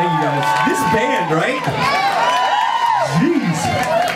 Thank you guys. This band, right? Jeez.